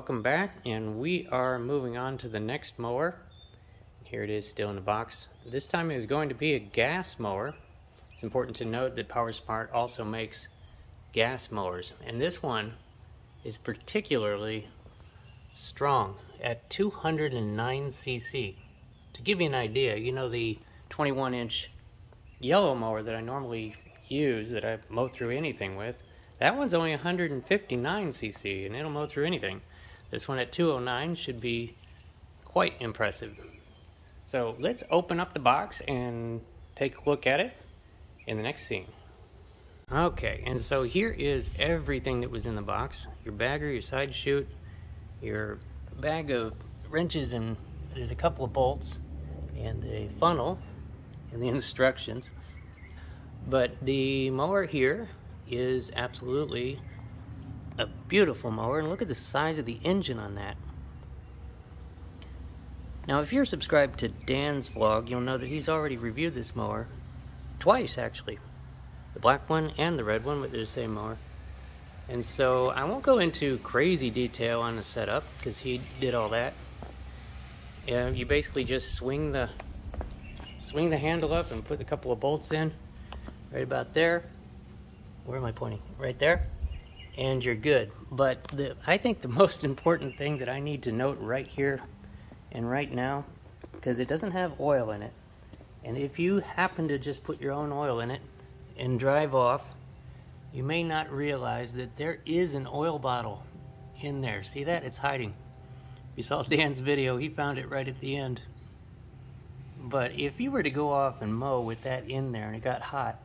welcome back and we are moving on to the next mower. Here it is still in the box. This time it is going to be a gas mower. It's important to note that PowerSmart also makes gas mowers and this one is particularly strong at 209 cc. To give you an idea, you know the 21 inch yellow mower that I normally use that I mow through anything with, that one's only 159 cc and it'll mow through anything. This one at 209 should be quite impressive. So let's open up the box and take a look at it in the next scene. Okay, and so here is everything that was in the box. Your bagger, your side chute, your bag of wrenches and there's a couple of bolts and a funnel and the instructions. But the mower here is absolutely beautiful mower and look at the size of the engine on that. Now if you're subscribed to Dan's vlog, you'll know that he's already reviewed this mower twice actually. The black one and the red one, but they're the same mower. And so I won't go into crazy detail on the setup because he did all that. Yeah, you basically just swing the swing the handle up and put a couple of bolts in right about there where am I pointing? Right there. And you're good. But the, I think the most important thing that I need to note right here and right now, because it doesn't have oil in it, and if you happen to just put your own oil in it and drive off, you may not realize that there is an oil bottle in there. See that? It's hiding. If you saw Dan's video, he found it right at the end. But if you were to go off and mow with that in there and it got hot,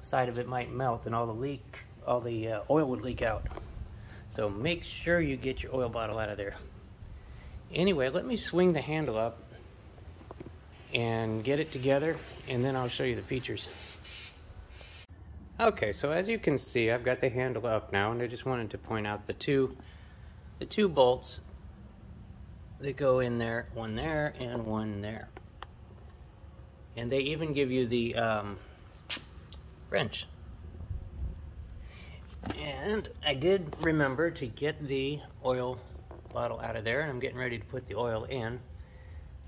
side of it might melt and all the leak, all the uh, oil would leak out. So make sure you get your oil bottle out of there. Anyway, let me swing the handle up and get it together and then I'll show you the features. Okay, so as you can see, I've got the handle up now and I just wanted to point out the two the two bolts that go in there, one there and one there. And they even give you the um, wrench. And I did remember to get the oil bottle out of there and I'm getting ready to put the oil in.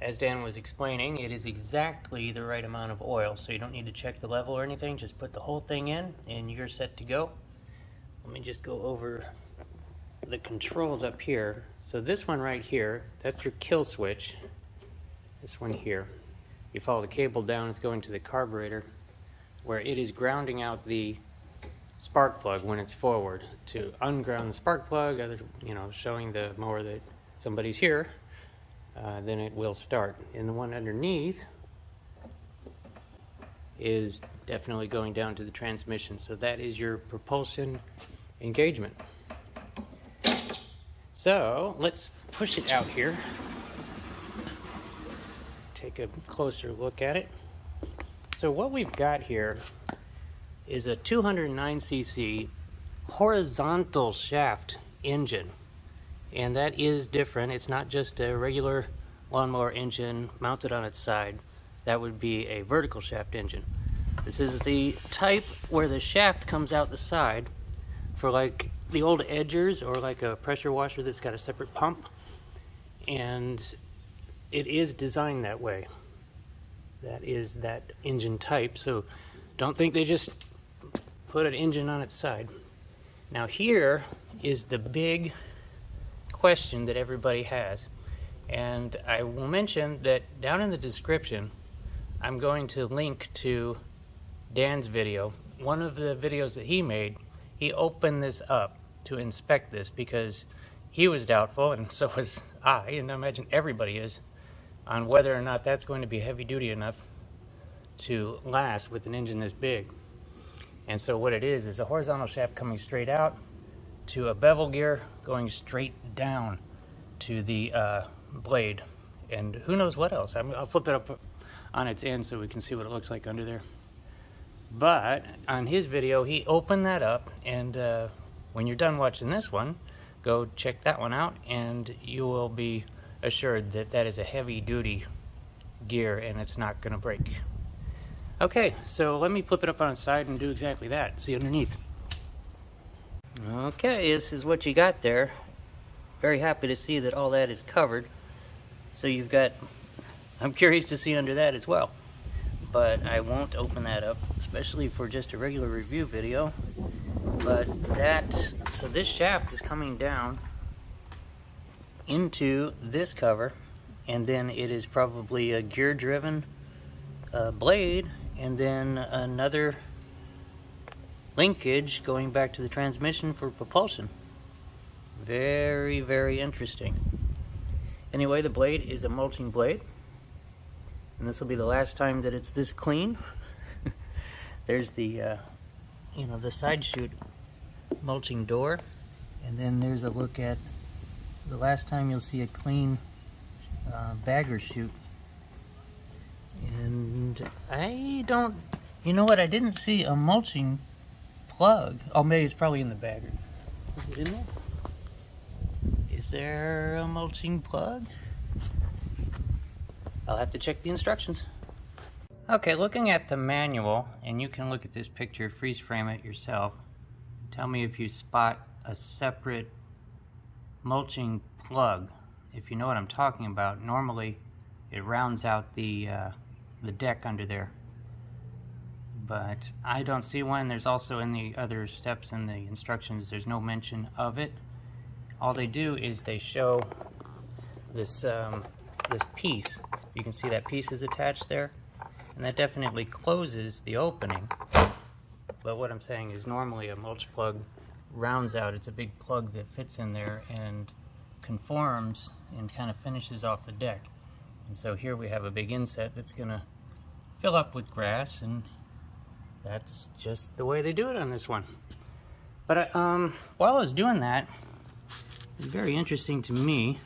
As Dan was explaining, it is exactly the right amount of oil, so you don't need to check the level or anything. Just put the whole thing in and you're set to go. Let me just go over the controls up here. So this one right here, that's your kill switch. This one here. You follow the cable down, it's going to the carburetor where it is grounding out the spark plug when it's forward to unground the spark plug, other, you know, showing the mower that somebody's here, uh, then it will start. And the one underneath is definitely going down to the transmission. So that is your propulsion engagement. So let's push it out here. Take a closer look at it. So what we've got here is a 209cc horizontal shaft engine. And that is different. It's not just a regular lawnmower engine mounted on its side. That would be a vertical shaft engine. This is the type where the shaft comes out the side for like the old edgers or like a pressure washer that's got a separate pump. And it is designed that way that is that engine type. So don't think they just put an engine on its side. Now here is the big question that everybody has. And I will mention that down in the description, I'm going to link to Dan's video. One of the videos that he made, he opened this up to inspect this because he was doubtful, and so was I, and I imagine everybody is on whether or not that's going to be heavy duty enough to last with an engine this big. And so what it is, is a horizontal shaft coming straight out to a bevel gear going straight down to the uh, blade. And who knows what else. i will flip it up on its end so we can see what it looks like under there. But on his video, he opened that up. And uh, when you're done watching this one, go check that one out. And you will be assured that that is a heavy duty gear and it's not going to break. Okay, so let me flip it up on its side and do exactly that. See underneath. Okay, this is what you got there. very happy to see that all that is covered. So you've got, I'm curious to see under that as well. But I won't open that up, especially for just a regular review video. But that, so this shaft is coming down into this cover, and then it is probably a gear driven uh, blade, and then another linkage going back to the transmission for propulsion. Very, very interesting. Anyway, the blade is a mulching blade. And this will be the last time that it's this clean. There's the, uh, you know, the side chute mulching door. And then there's a look at the last time you'll see a clean uh, bagger chute. And I don't, you know what, I didn't see a mulching plug. Oh, maybe it's probably in the bagger. Is it in there? Is there a mulching plug? I'll have to check the instructions. Okay, looking at the manual, and you can look at this picture, freeze frame it yourself. Tell me if you spot a separate mulching plug. If you know what I'm talking about, normally it rounds out the, uh, the deck under there. But I don't see one. There's also in the other steps in the instructions, there's no mention of it all they do is they show this um, this piece. You can see that piece is attached there, and that definitely closes the opening. But what I'm saying is normally a mulch plug rounds out. It's a big plug that fits in there and conforms and kind of finishes off the deck. And so here we have a big inset that's going to fill up with grass and that's just the way they do it on this one. But um, while I was doing that, very interesting to me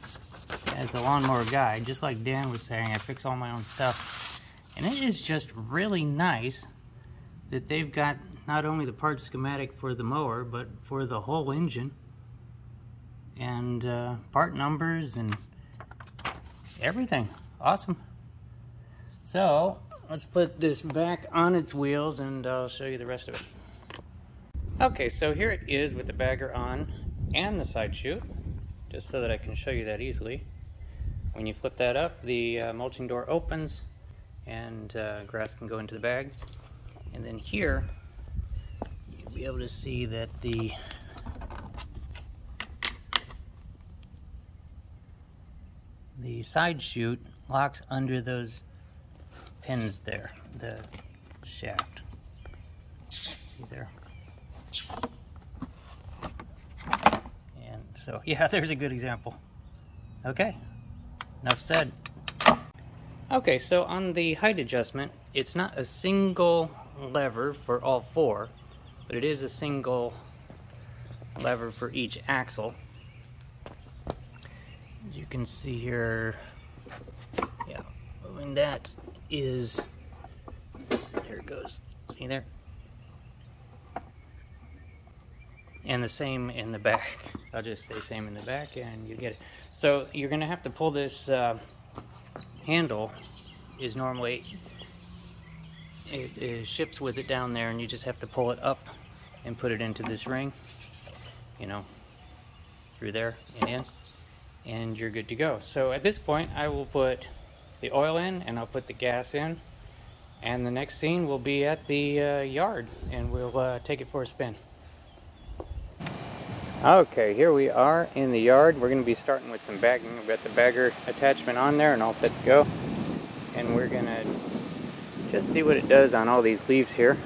as a lawnmower guy. Just like Dan was saying, I fix all my own stuff. And it is just really nice that they've got not only the part schematic for the mower, but for the whole engine. And uh, part numbers and everything. Awesome. So, let's put this back on its wheels and I'll show you the rest of it. Okay, so here it is with the bagger on and the side chute just so that I can show you that easily. When you flip that up, the uh, mulching door opens and uh, grass can go into the bag. And then here, you'll be able to see that the the side chute locks under those pins there, the shaft. See there? And so yeah, there's a good example. Okay, enough said. Okay, so on the height adjustment, it's not a single lever for all four, but it is a single lever for each axle. As you can see here, yeah, moving that is, there it goes, see there? and the same in the back. I'll just say same in the back and you get it. So you're gonna have to pull this uh, handle is normally, it, it ships with it down there and you just have to pull it up and put it into this ring, you know, through there and in, and you're good to go. So at this point, I will put the oil in and I'll put the gas in and the next scene will be at the uh, yard and we'll uh, take it for a spin. Okay, here we are in the yard. We're going to be starting with some bagging. We've got the bagger attachment on there and all set to go. And we're going to just see what it does on all these leaves here.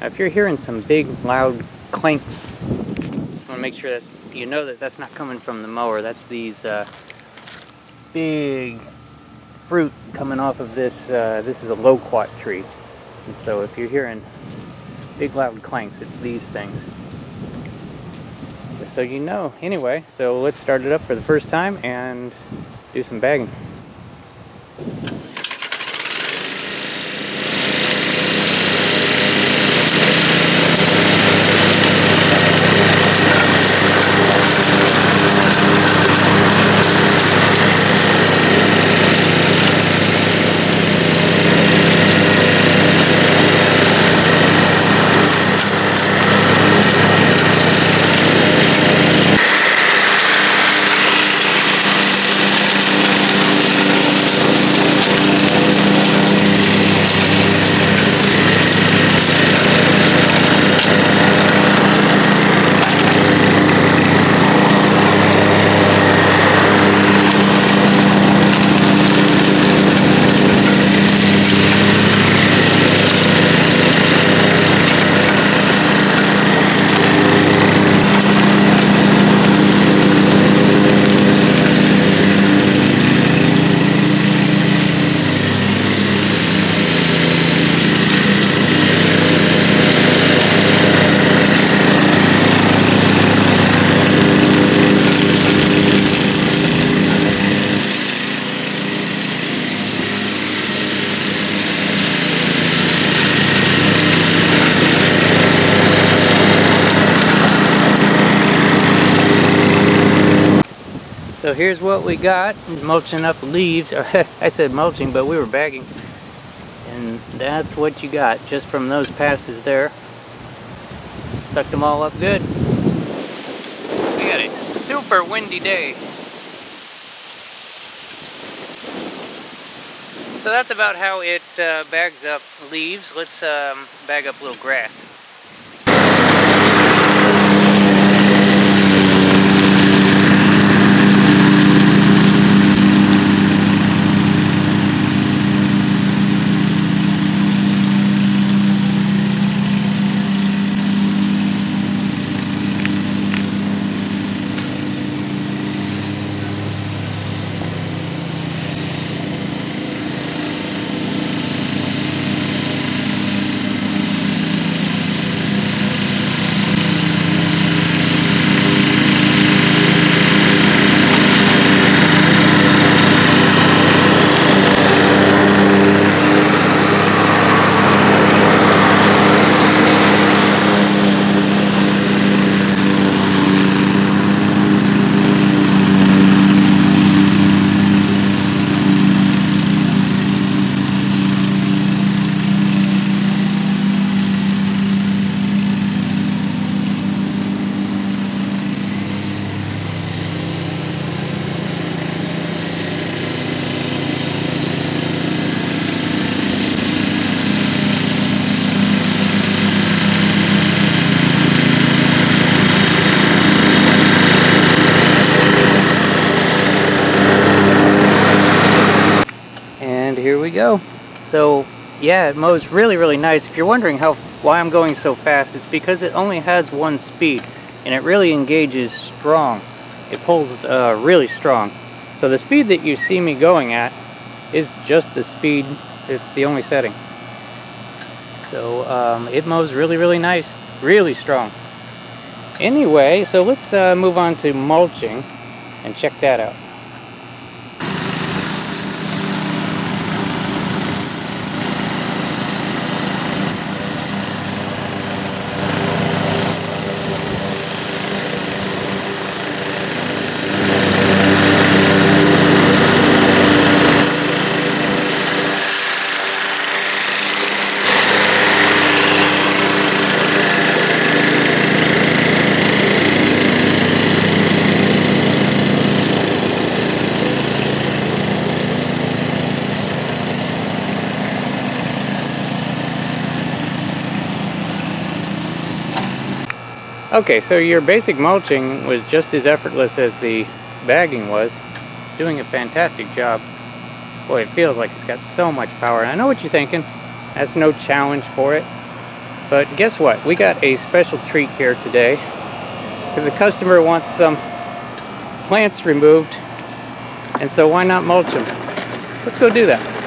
Now, if you're hearing some big loud clanks, just want to make sure that's you know that that's not coming from the mower. That's these uh, big fruit coming off of this. Uh, this is a loquat tree. And so if you're hearing big loud clanks, it's these things Just so you know. Anyway, so let's start it up for the first time and do some bagging. So here's what we got, mulching up leaves. I said mulching, but we were bagging. And that's what you got, just from those passes there. Sucked them all up good. We got a super windy day. So that's about how it uh, bags up leaves. Let's um, bag up a little grass. here we go. So yeah, it mows really, really nice. If you're wondering how why I'm going so fast, it's because it only has one speed and it really engages strong. It pulls uh, really strong. So the speed that you see me going at is just the speed, it's the only setting. So um, it mows really, really nice, really strong. Anyway, so let's uh, move on to mulching and check that out. Okay, so your basic mulching was just as effortless as the bagging was. It's doing a fantastic job. Boy, it feels like it's got so much power. I know what you're thinking. That's no challenge for it. But guess what? We got a special treat here today. Because the customer wants some plants removed. And so why not mulch them? Let's go do that.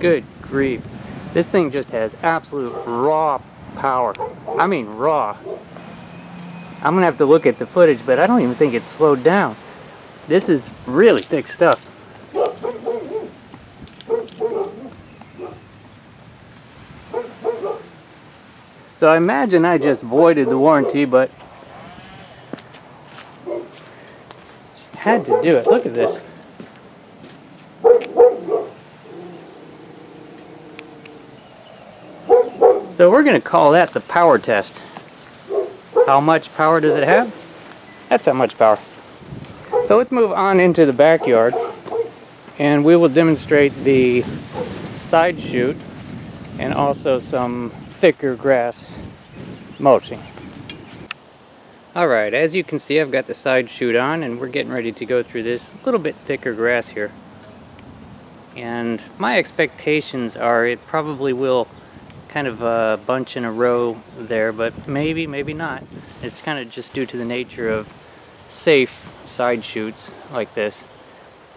Good grief. This thing just has absolute raw power. I mean raw. I'm gonna have to look at the footage, but I don't even think it's slowed down. This is really thick stuff. So I imagine I just voided the warranty, but had to do it. Look at this. So we're going to call that the power test. How much power does it have? That's how much power. So let's move on into the backyard and we will demonstrate the side chute and also some thicker grass mulching. Alright, as you can see I've got the side chute on and we're getting ready to go through this little bit thicker grass here. And my expectations are it probably will kind of a bunch in a row there, but maybe, maybe not. It's kind of just due to the nature of safe side chutes like this.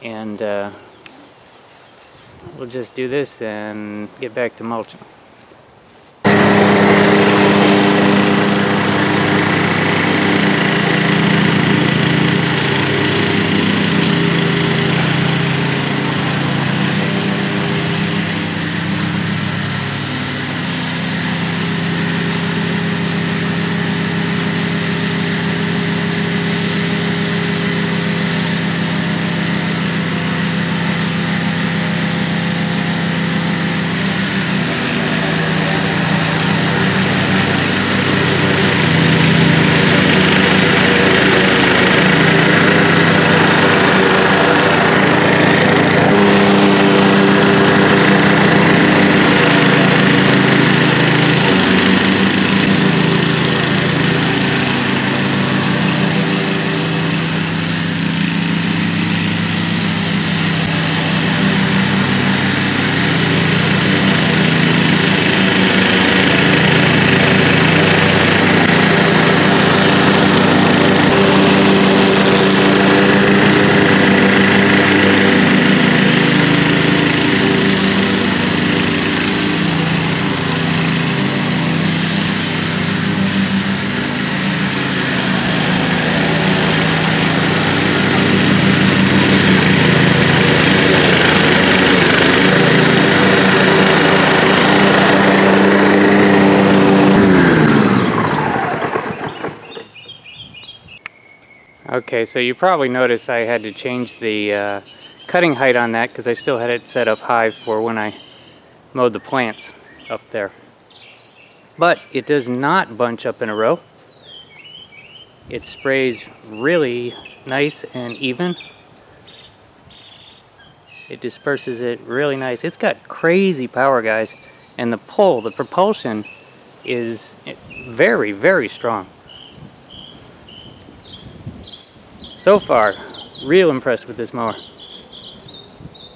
And uh, we'll just do this and get back to mulching. Okay, so you probably noticed I had to change the uh, cutting height on that because I still had it set up high for when I mowed the plants up there. But it does not bunch up in a row. It sprays really nice and even. It disperses it really nice. It's got crazy power, guys. And the pull, the propulsion is very, very strong. So far, real impressed with this mower.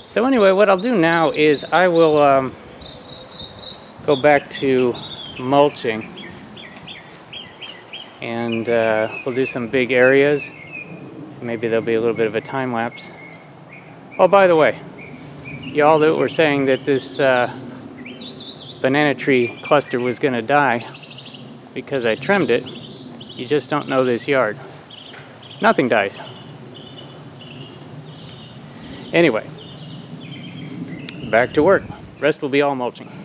So anyway, what I'll do now is I will um, go back to mulching and uh, we'll do some big areas. Maybe there'll be a little bit of a time lapse. Oh, by the way, y'all that were saying that this uh, banana tree cluster was going to die because I trimmed it, you just don't know this yard nothing dies. Anyway, back to work. Rest will be all mulching.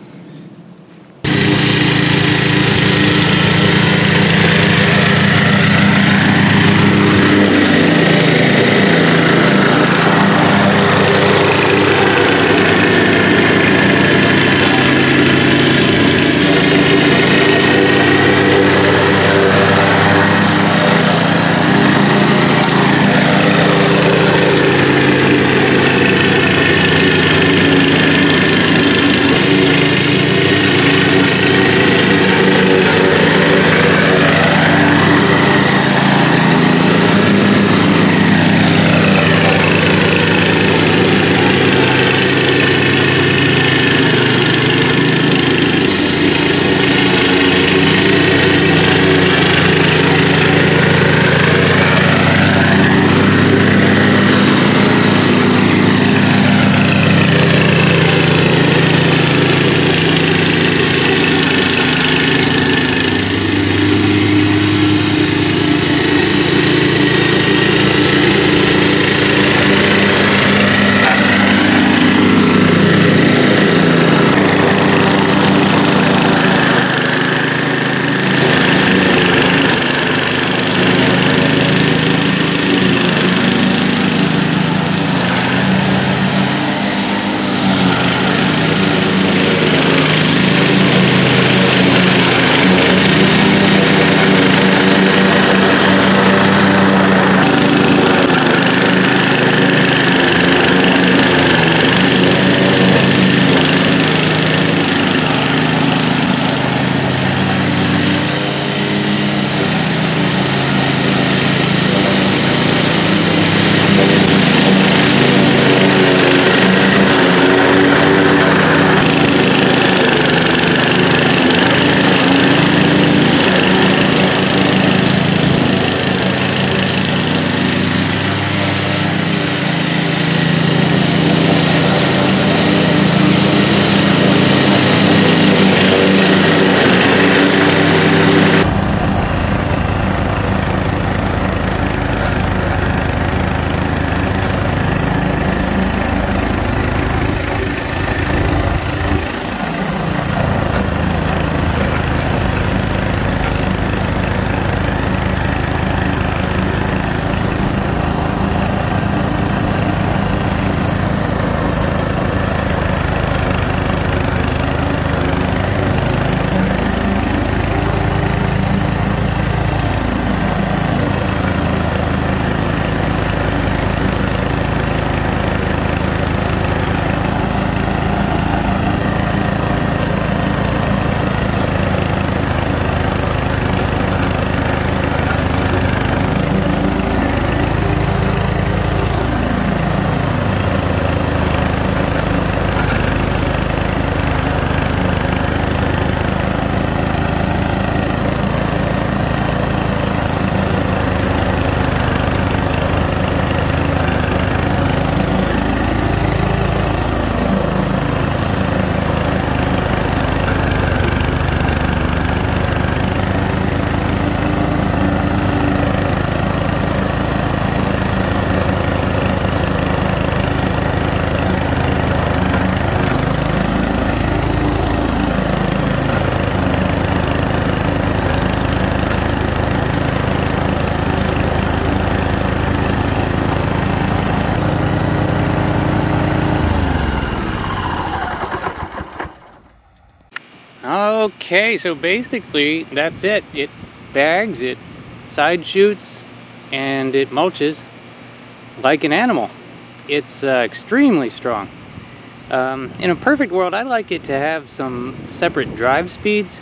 Okay, so basically that's it. It bags, it side shoots, and it mulches like an animal. It's uh, extremely strong. Um, in a perfect world, I'd like it to have some separate drive speeds,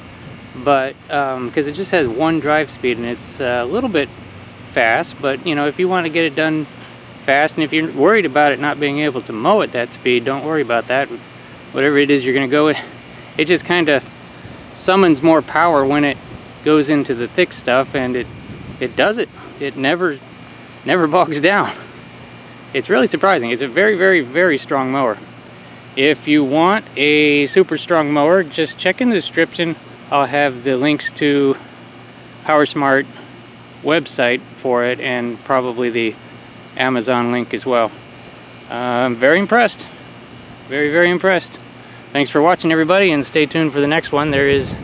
but because um, it just has one drive speed and it's uh, a little bit fast, but you know, if you want to get it done fast and if you're worried about it not being able to mow at that speed, don't worry about that. Whatever it is you're going to go with, it just kind of summons more power when it goes into the thick stuff and it it does it. It never never bogs down. It's really surprising. It's a very, very, very strong mower. If you want a super strong mower, just check in the description. I'll have the links to PowerSmart website for it and probably the Amazon link as well. Uh, I'm very impressed. Very, very impressed. Thanks for watching everybody and stay tuned for the next one. There is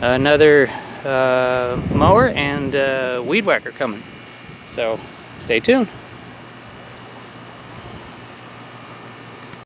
another uh, mower and uh, weed whacker coming. So stay tuned.